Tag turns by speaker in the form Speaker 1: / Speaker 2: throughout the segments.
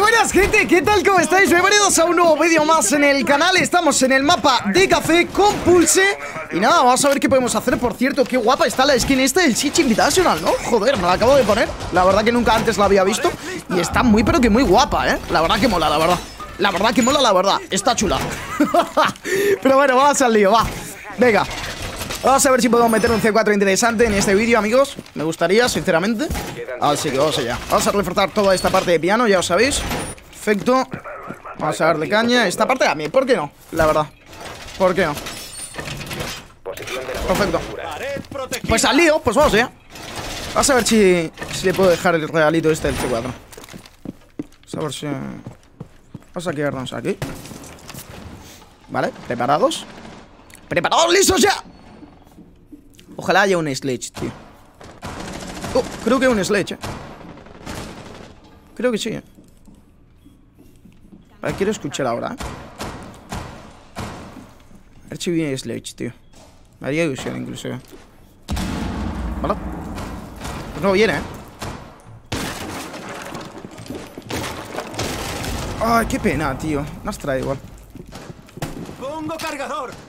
Speaker 1: Buenas gente, ¿qué tal? ¿Cómo estáis? Bienvenidos a un nuevo vídeo más en el canal. Estamos en el mapa de café con Pulse. Y nada, vamos a ver qué podemos hacer. Por cierto, qué guapa está la skin esta del Sitch Invitational, ¿no? Joder, me la acabo de poner. La verdad que nunca antes la había visto. Y está muy pero que muy guapa, ¿eh? La verdad que mola, la verdad. La verdad que mola, la verdad, está chula. Pero bueno, vamos al lío, va. Venga Vamos a ver si podemos meter un C4 interesante en este vídeo, amigos. Me gustaría, sinceramente. Así que vamos allá. Vamos a reforzar toda esta parte de piano, ya os sabéis. Perfecto. Vamos a darle caña Esta parte. También, ¿por qué no? La verdad. ¿Por qué no? Perfecto. Pues al lío, pues vamos allá. Vamos a ver si, si le puedo dejar el regalito este del C4 Vamos a ver si... Vamos a quedarnos aquí. Vale, preparados. ¿Preparados? ¿Listos ya? Ojalá haya un sledge, tío Oh, creo que hay un sledge, eh. Creo que sí, eh. Vale, quiero escuchar ahora, eh. A ver si viene sledge, tío Me haría ilusión, incluso Vale Pues no viene, eh Ay, qué pena, tío Nos trae igual
Speaker 2: ¡Pongo cargador!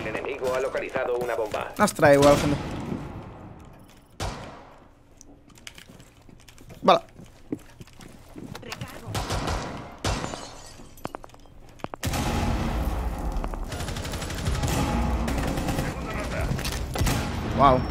Speaker 3: El enemigo ha localizado una bomba.
Speaker 1: Nos trae igual, gente. Vale. Wow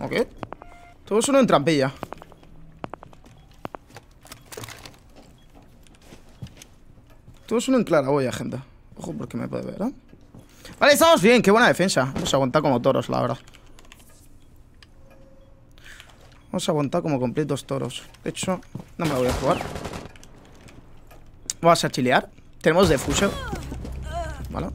Speaker 1: Ok. Todo es uno en trampilla. Todo es uno en claraboya, gente. Ojo porque me puede ver, ¿eh? Vale, estamos bien, qué buena defensa. Vamos a aguantar como toros, la verdad. Vamos a aguantar como completos toros. De hecho, no me voy a jugar. Vamos a chilear. Tenemos defuser Vale.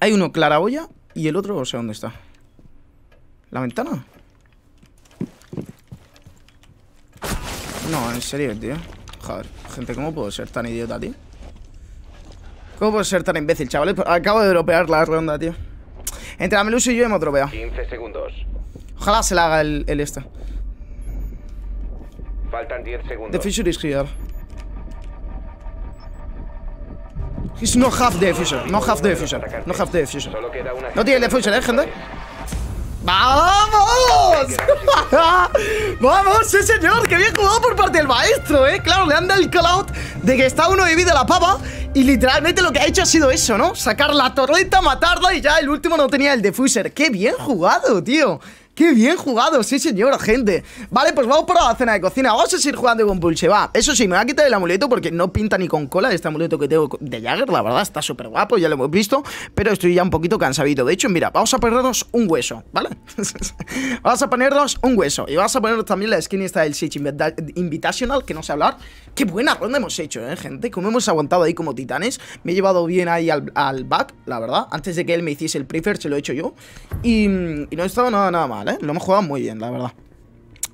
Speaker 1: Hay uno claraboya Y el otro no sé dónde está ¿La ventana? No, en serio, tío Joder, gente, ¿cómo puedo ser tan idiota, tío? ¿Cómo puedo ser tan imbécil, chavales? Acabo de dropear la ronda, tío Entre la Melusa y yo hemos dropeado
Speaker 3: 15 segundos.
Speaker 1: Ojalá se la haga el, el esta
Speaker 3: Faltan 10 segundos.
Speaker 1: The Fisher is here He's no half the Fisher No half the Fisher No half the. No tiene el Fisher, eh, gente ¡Vamos! ¡Vamos, sí señor! ¡Qué bien jugado por parte del maestro, eh! Claro, le anda el call out de que está uno de vida la pava Y literalmente lo que ha hecho ha sido eso, ¿no? Sacar la torreta, matarla y ya el último no tenía el diffuser ¡Qué bien jugado, tío! ¡Qué bien jugado! Sí, señor, gente. Vale, pues vamos por la cena de cocina. Vamos a seguir jugando con Pulse, va. Eso sí, me voy a quitar el amuleto porque no pinta ni con cola Este amuleto que tengo de Jagger, la verdad Está súper guapo, ya lo hemos visto Pero estoy ya un poquito cansadito. De hecho, mira, vamos a ponernos un hueso, ¿vale? vamos a ponernos un hueso Y vamos a ponernos también la skin esta del Siege Invita- Invitational Que no sé hablar Qué buena ronda hemos hecho, ¿eh, gente? Como hemos aguantado ahí como titanes Me he llevado bien ahí al, back, la verdad Antes de que él me hiciese el prefer, se lo he hecho yo Y, no estaba nada, nada mal, ¿eh? Lo hemos jugado muy bien, la verdad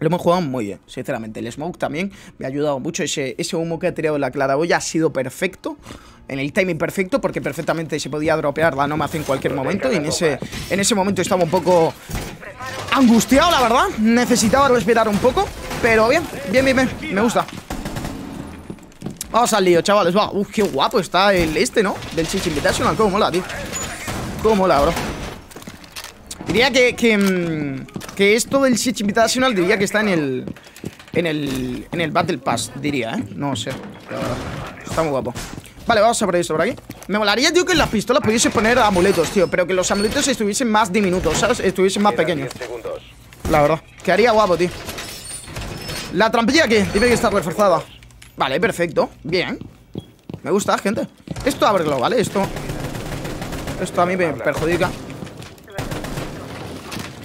Speaker 1: lo hemos jugado muy bien, sinceramente. El smoke también me ha ayudado mucho. Ese, ese humo que ha tirado la claraboya ha sido perfecto. En el timing perfecto, porque perfectamente se podía dropear la Nomad en cualquier momento. Y en ese, en ese momento estaba un poco angustiado, la verdad. Necesitaba respirar un poco. Pero bien, bien, bien, bien. Me gusta. Vamos al lío, chavales. Va. Uf, qué guapo está el este, ¿no? Del Chich Invitational. Cómo mola, tío. Cómo mola, bro. Diría que, que, mm, que esto del Siege Invitational diría que está en el. En el. En el Battle Pass, diría, ¿eh? No sé. la verdad. Está muy guapo. Vale, vamos a por esto por aquí. Me molaría, tío, que en las pistolas pudiese poner amuletos, tío. Pero que los amuletos estuviesen más diminutos, ¿sabes? Estuviesen más pequeños.
Speaker 3: 10 segundos.
Speaker 1: La verdad. Quedaría guapo, tío. La trampilla aquí. Dime que está reforzada. Vale, perfecto. Bien. Me gusta, gente. Esto ábrelo, ¿vale? Esto. Esto a mí me perjudica.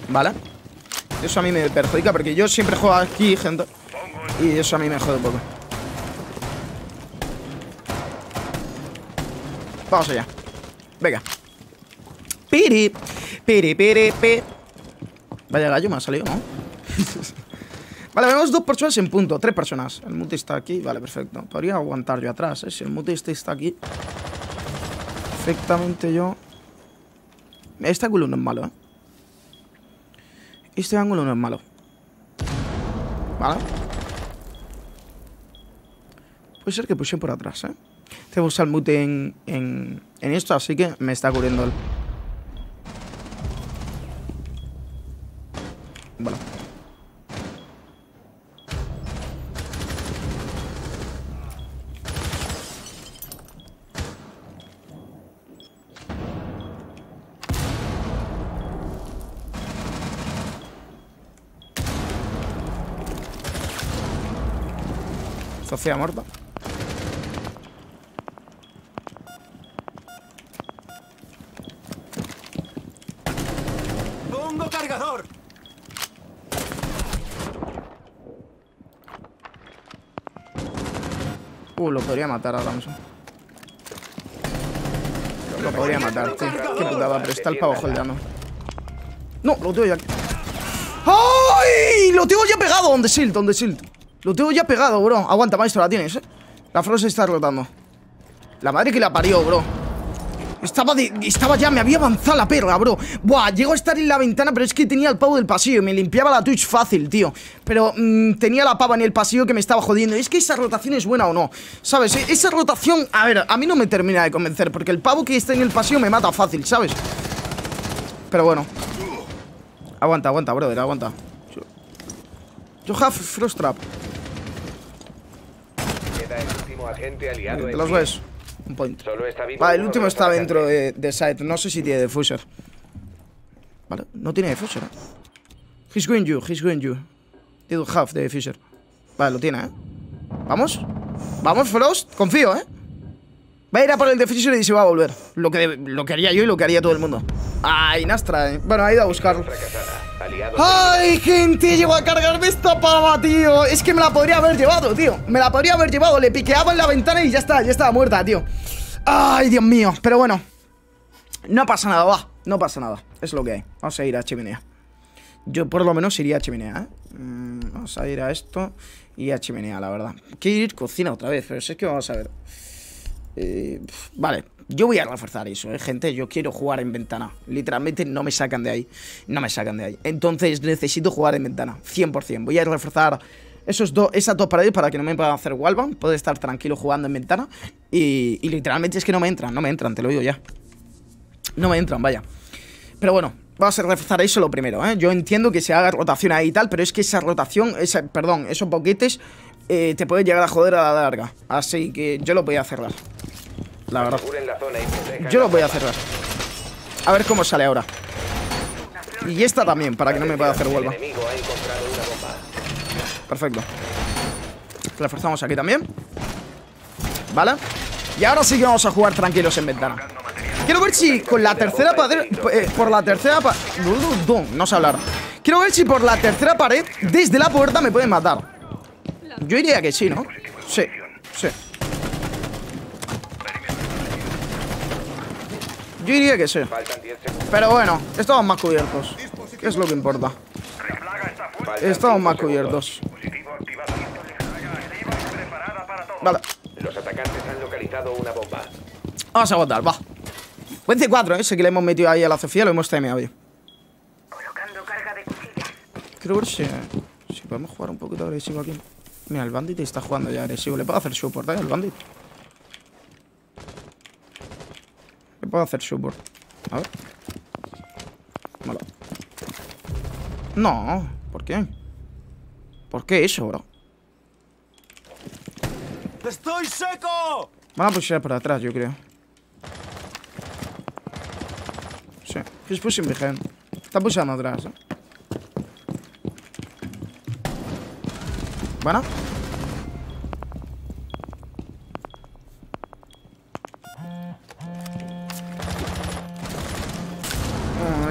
Speaker 1: Vale. Eso a mí me perjudica porque yo siempre juego aquí, gente. Y eso a mí me jode un poco. Vamos allá. Venga. Piri. Piri, piri, pi. Vaya gallo me ha salido, ¿no? vale, vemos dos personas en punto, tres personas. El multi está aquí, vale, perfecto. Podría aguantar yo atrás, ¿eh? Si el multi este está aquí. Perfectamente yo. Este ángulo no es malo, ¿eh? Este ángulo no es malo. Vale. Puede ser que pushen por atrás, ¿eh? Usar el mute en, en, en esto, así que me está cubriendo él. Sofía muerta.
Speaker 2: ¡Pongo cargador!
Speaker 1: Uh, lo podría matar ahora mismo. Lo podría matar, tío. Qué putada, pero está el pavo holdeando. No, lo tengo ya. ¡Ay! Lo tengo ya pegado, on the shield, on the shield. Lo tengo ya pegado, bro. Aguanta, maestro, la tienes, eh. La flor se está rotando. La madre que la parió, bro. Estaba, de- estaba ya, me había avanzado la perra, bro Buah, llego a estar en la ventana, pero es que tenía el pavo del pasillo me limpiaba la Twitch fácil, tío Pero mm, tenía la pava en el pasillo que me estaba jodiendo Es que esa rotación es buena o no ¿Sabes? E- Esa rotación, a ver, a mí no me termina de convencer Porque el pavo que está en el pasillo me mata fácil, ¿sabes? Pero bueno Aguanta, aguanta, brother, aguanta Yo, have frost trap
Speaker 3: agente aliado
Speaker 1: Te los ves Un point
Speaker 3: Solo está vivo
Speaker 1: Vale, el último está dentro de, de site. No sé si tiene diffuser. Vale, no tiene diffuser, eh. He's going you, he's going you. Did have the diffuser. Vale, lo tiene, eh. Vamos. Vamos, Frost. Confío, eh. Va a ir a por el diffuser y se va a volver. Lo que, lo que haría yo y lo que haría todo el mundo. Ay, Nastra, eh. Bueno, ha ido a buscarlo. ¡Ay, gente! Llego a cargarme esta pava, tío. Es que me la podría haber llevado, tío. Me la podría haber llevado. Le piqueaba en la ventana y ya está, ya estaba muerta, tío. ¡Ay, Dios mío! Pero bueno. No pasa nada, va. No pasa nada. Es lo que hay. Vamos a ir a chimenea. Yo por lo menos iría a chimenea, ¿eh? Mm, vamos a ir a esto y a chimenea, la verdad. Quiero ir cocina otra vez, pero si es que vamos a ver. Eh, vale, yo voy a reforzar eso, ¿eh, gente. Yo quiero jugar en ventana. Literalmente no me sacan de ahí. No me sacan de ahí. Entonces necesito jugar en ventana. 100%. Voy a reforzar esos dos, esas dos paredes para que no me puedan hacer wallbang. Puedo estar tranquilo jugando en ventana. Y, y literalmente es que no me entran, no me entran, te lo digo ya. No me entran, vaya. Pero bueno, vamos a reforzar eso lo primero, ¿eh? Yo entiendo que se haga rotación ahí y tal, pero es que esa rotación, esa, perdón, esos boquetes eh, te pueden llegar a joder a la larga. Así que yo lo voy a cerrar. La verdad. Yo lo voy a cerrar. A ver cómo sale ahora. Y esta también, para que no me pueda hacer
Speaker 3: El
Speaker 1: vuelva. Perfecto. Reforzamos aquí también. ¿Vale? Y ahora sí que vamos a jugar tranquilos en ventana. Quiero ver si con la tercera pared. eh, por la tercera pared. No sé hablar. Quiero ver si por la tercera pared, desde la puerta, me pueden matar. Yo diría que sí, ¿no? Sí, sí. Yo diría que sí.
Speaker 3: Faltan 10 segundos.
Speaker 1: Pero bueno, estamos más cubiertos. ¿Qué es lo que importa? Estamos más cubiertos. Vale.
Speaker 3: Los atacantes han localizado una bomba.
Speaker 1: Vamos a votar, va. Buen C4, ¿eh? ese que le hemos metido ahí a la Sofía, lo hemos temeado hoy.
Speaker 4: Colocando carga de cuchillas.
Speaker 1: Quiero ver si, si podemos jugar un poquito agresivo aquí. Mira, el Bandit está jugando ya agresivo. Le puedo hacer support, ¿eh? El Bandit. Le puedo hacer support. A ver. Vale. No, ¿por qué? ¿Por qué eso, bro?
Speaker 2: ¡Estoy seco!
Speaker 1: Van a pushear por atrás, yo creo. Sí, he's pushing behind. Está pushando atrás, eh. Bueno. Oh,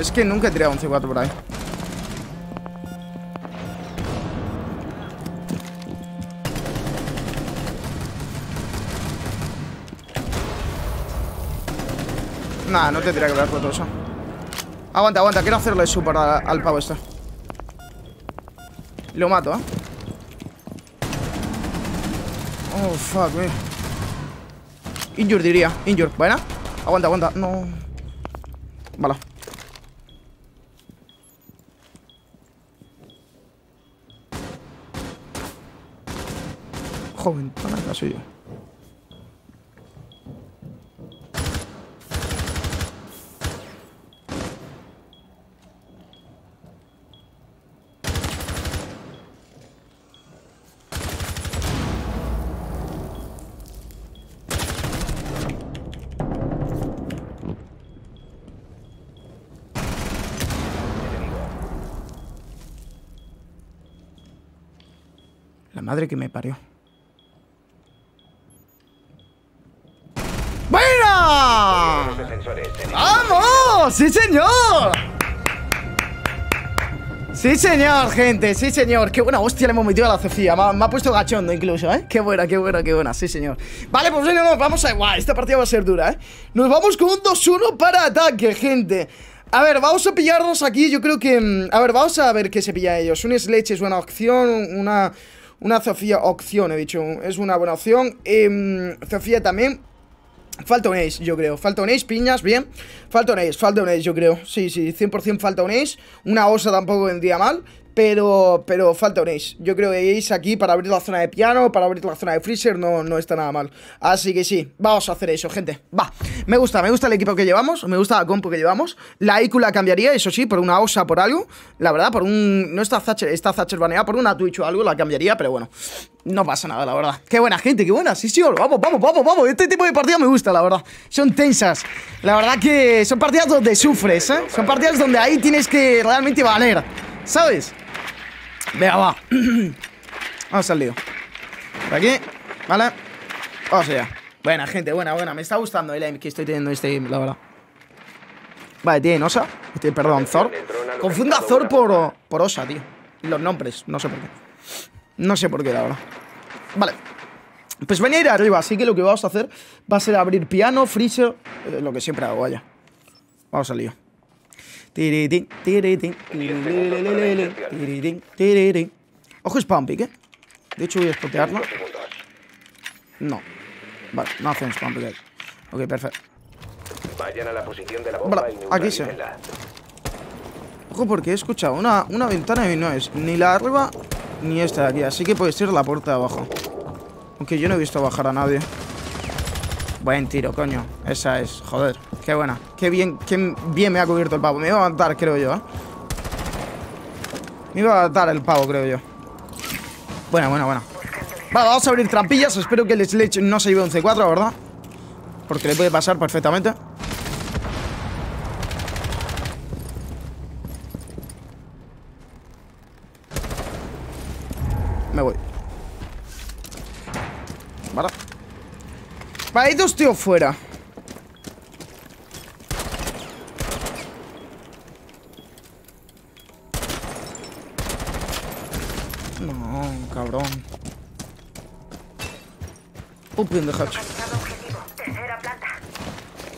Speaker 1: es que nunca he tirado un C4 por ahí. Nah, no te tendría que por todo eso. Aguanta, aguanta, quiero hacerle super al pavo este. Lo mato, ¿eh? Oh, fuck, me. Injure diría, injure. Buena. Aguanta, aguanta. No. Vale. Joven, yo. La madre que me parió. ¡Sí, señor! Sí, señor, gente, sí, señor Qué buena hostia le hemos metido a la cefilla me, ha- puesto gachondo incluso, ¿eh? Qué buena, qué buena, qué buena, sí, señor Vale, pues bueno, nos vamos a... Guau, esta partida va a ser dura, ¿eh? Nos vamos con un 2-1 para ataque, gente. A ver, vamos a pillarnos aquí, yo creo que... mm, A ver, vamos a ver qué se pilla ellos. Un Sledge es buena opción, una... Una Sofía opción, he dicho Es una buena opción. Em, Sofía también Falta un ace, yo creo. Falta un ace, piñas, bien. Falta un ace, falta un ace, yo creo. Sí, sí, 100% falta un ace. Una osa tampoco vendría mal. Pero, pero falta un ace. Yo creo que ace aquí para abrir la zona de piano, para abrir la zona de freezer, no, no está nada mal. Así que sí, vamos a hacer eso, gente. Va, me gusta, me gusta el equipo que llevamos, me gusta la compu que llevamos. La IQ la cambiaría, eso sí, por una osa, por algo. La verdad, por un. No está Thatcher, está Thatcher baneada, por una Twitch o algo la cambiaría, pero bueno. No pasa nada, la verdad. Qué buena gente, qué buena. Sí, sí, vamos, vamos, vamos, vamos. Este tipo de partidas me gusta, la verdad. Son tensas. La verdad que son partidas donde sufres, ¿eh? Son partidas donde ahí tienes que realmente valer. ¿Sabes? Venga, va. Vamos al lío. Por aquí, ¿vale? Vamos allá. Buena, gente, buena, buena. Me está gustando el aim que estoy teniendo este game, la verdad. Vale, tiene Osa. Este, perdón, Thor. Confundo a Thor por, por Osa, tío. Los nombres, no sé por qué. No sé por qué, la verdad. Vale. Pues venía a ir arriba, así que lo que vamos a hacer va a ser abrir piano, freezer, eh, lo que siempre hago, vaya. Vamos al lío. Ojo spam pick, ¿eh? De hecho voy a spotearlo. No. Vale, no hacen spam pick. Ok, perfecto.
Speaker 3: Vayan a la posición de la bomba
Speaker 1: Vale, aquí
Speaker 3: neutralícenla.
Speaker 1: Ojo porque he escuchado una, una ventana y no es ni la arriba ni esta de aquí. Así que puede ser la puerta de abajo. Aunque yo no he visto bajar a nadie. Buen tiro, coño. Esa es, joder. Qué buena. Qué bien, qué bien me ha cubierto el pavo. Me iba a matar, creo yo, ¿eh? Me iba a matar el pavo, creo yo. Buena, buena, buena. Vale, vamos a abrir trampillas. Espero que el Sledge no se lleve un C4, ¿verdad? Porque le puede pasar perfectamente. Me voy. Vale, hay dos tíos fuera. No, cabrón. Open the hatch.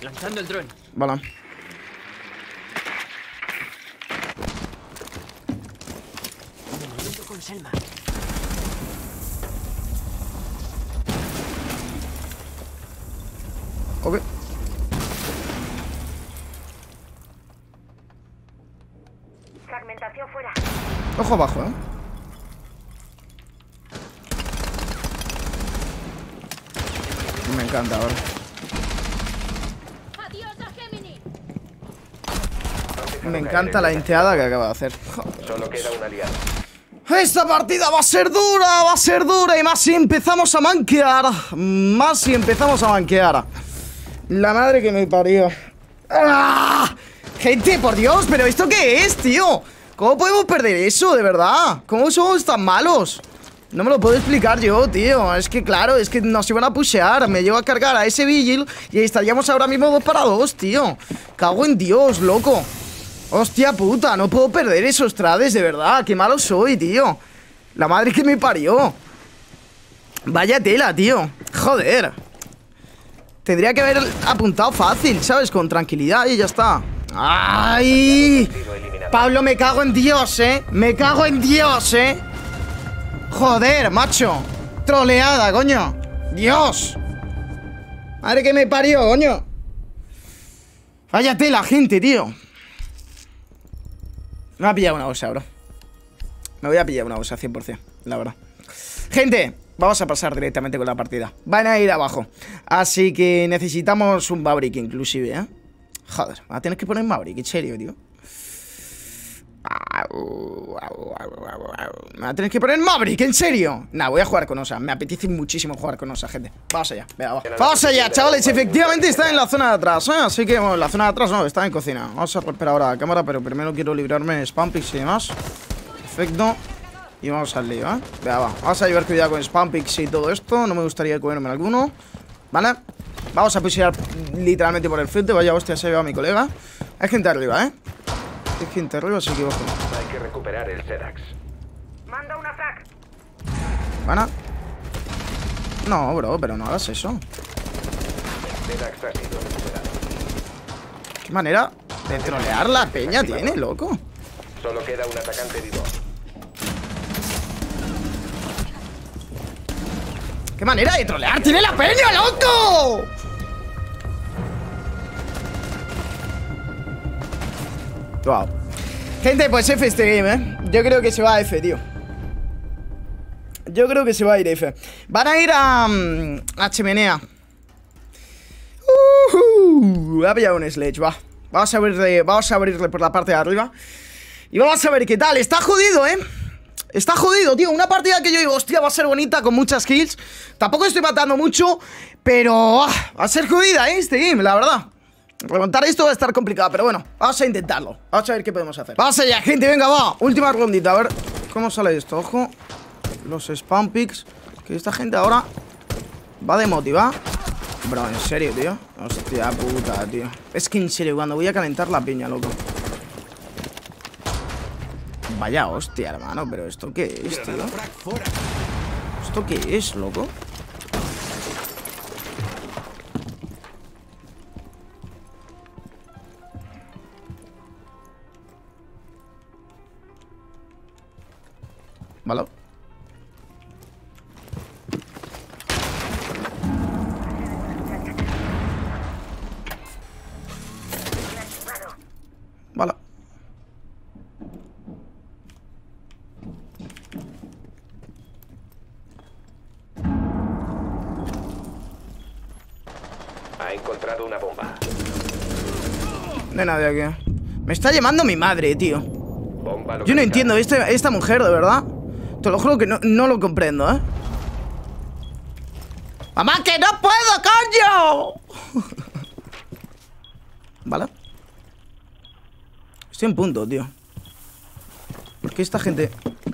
Speaker 5: Lanzando el dron.
Speaker 1: Vale. Ok.
Speaker 4: Fragmentación fuera.
Speaker 1: Ojo abajo, ¿eh? Me encanta ahora.
Speaker 6: ¡Adiós a Gemini!
Speaker 1: Me encanta la inteada que acaba de hacer. Joder.
Speaker 3: Solo queda un aliado.
Speaker 1: Esta partida va a ser dura, va a ser dura y más si empezamos a manquear. Más si empezamos a manquear. La madre que me parió. ¡Ah! Gente, por Dios, pero ¿esto qué es, tío? ¿Cómo podemos perder eso, de verdad? ¿Cómo somos tan malos? No me lo puedo explicar yo, tío Es que claro, es que nos iban a pushear Me llevo a cargar a ese Vigil Y estaríamos ahora mismo dos para dos, tío Cago en Dios, loco Hostia puta, no puedo perder esos trades, de verdad Qué malo soy, tío La madre que me parió Vaya tela, tío Joder Tendría que haber apuntado fácil, ¿sabes? Con tranquilidad y ya está ¡Ay! Pablo, me cago en Dios, ¿eh? Me cago en Dios, ¿eh? Joder, macho Troleada, coño Dios Madre que me parió, coño Vaya tela, gente, tío Me voy a pillar una bolsa, bro Me voy a pillar una bolsa, 100%, la verdad Gente, vamos a pasar directamente con la partida. Van a ir abajo. Así que necesitamos un Maverick inclusive, ¿eh? Joder, a tener que poner Maverick, en serio, tío. Me va a tener que poner Maverick, ¿en serio? Nah, voy a jugar con Osa. Me apetece muchísimo jugar con Osa, gente. Vamos allá, venga, va. Vamos allá, chavales Efectivamente está en la zona de atrás, ¿eh? Así que, bueno, la zona de atrás no, está en cocina. Vamos a recuperar ahora la cámara Pero primero quiero librarme de Spampix y demás. Perfecto Y vamos al lío, ¿eh? Venga, va Vamos a llevar cuidado con Spampix y todo esto No me gustaría comerme alguno ¿Vale? Vamos a pusear literalmente por el frente Vaya hostia, se ha llevado mi colega Hay gente arriba, ¿eh? Hay gente arriba, así que ojo
Speaker 3: Hay que recuperar el Sedax.
Speaker 4: Manda una frac.
Speaker 1: ¿Van No, bro, pero no hagas eso
Speaker 3: Sedax ha sido recuperado.
Speaker 1: ¿Qué manera de trolear la peña tiene, loco?
Speaker 3: Solo queda un atacante vivo.
Speaker 1: ¿Qué manera de trolear tiene la peña, loco? Wow. Gente, pues F este game, ¿eh? Yo creo que se va a F, tío. Yo creo que se va a ir F. Van a ir a... mm, a chimenea. Uh, voy a pillar un sledge, va. Vamos a abrirle, vamos a abrirle por la parte de arriba. Y vamos a ver qué tal. Está jodido, ¿eh? Está jodido, tío. Una partida que yo digo, hostia, va a ser bonita con muchas kills. Tampoco estoy matando mucho, pero ah, va a ser jodida, ¿eh? Este game, la verdad. Remontar esto va a estar complicado, pero bueno, vamos a intentarlo. Vamos a ver qué podemos hacer. Vamos allá, gente, venga, va. Última rondita, a ver cómo sale esto. Ojo, los spam picks. Que esta gente ahora va de motivar. Bro, en serio, tío. Hostia puta, tío. Es que en serio, cuando voy a calentar la piña, loco. Vaya hostia, hermano, pero ¿esto qué es, tío? ¿Esto qué es, loco? Nadie aquí. Me está llamando mi madre, tío. Yo no entiendo esta, esta mujer, de verdad. Te lo juro que no, no lo comprendo, ¿eh? ¡Mamá, que no puedo, coño! ¿Vale? Estoy en punto, tío. ¿Por qué esta gente...?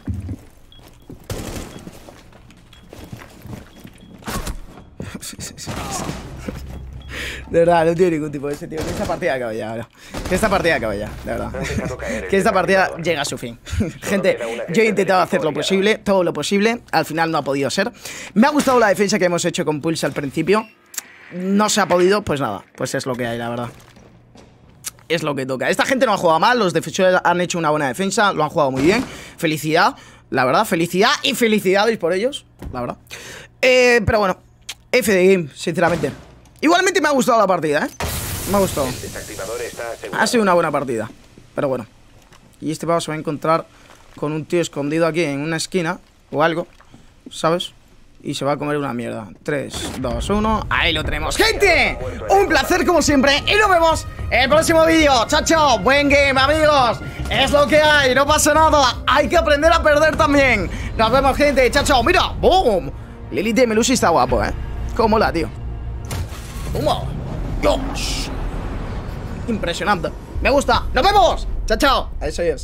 Speaker 1: De verdad, no tiene ningún tipo de sentido. Esta partida acabe ya, bro. Que esta partida acabe ya, de verdad. Que esta partida llega a su fin. Gente, yo he intentado hacer lo posible, todo lo posible. Al final no ha podido ser. Me ha gustado la defensa que hemos hecho con Pulse al principio. No se ha podido, pues nada. Pues es lo que hay, la verdad. Es lo que toca. Esta gente no ha jugado mal, los defensores han hecho una buena defensa, lo han jugado muy bien. Felicidad, la verdad, felicidad y felicidades por ellos, la verdad. Eh, pero bueno, F de game, sinceramente. Igualmente me ha gustado la partida, ¿eh? Me ha gustado. Ha sido una buena partida. Pero bueno. Y este pavo se va a encontrar con un tío escondido aquí en una esquina o algo, ¿sabes? Y se va a comer una mierda. 3, 2, 1. Ahí lo tenemos. ¡Gente! Un placer como siempre. Y nos vemos en el próximo vídeo. ¡Chao, chao! Buen game, amigos. Es lo que hay, no pasa nada. Hay que aprender a perder también. Nos vemos, gente. Chao, chao. Mira, boom. Lilith de Melusi está guapo, ¿eh? Cómo la, tío. ¿Cómo? Dios. Impresionante. Me gusta. Nos vemos. Chao, chao. Eso es.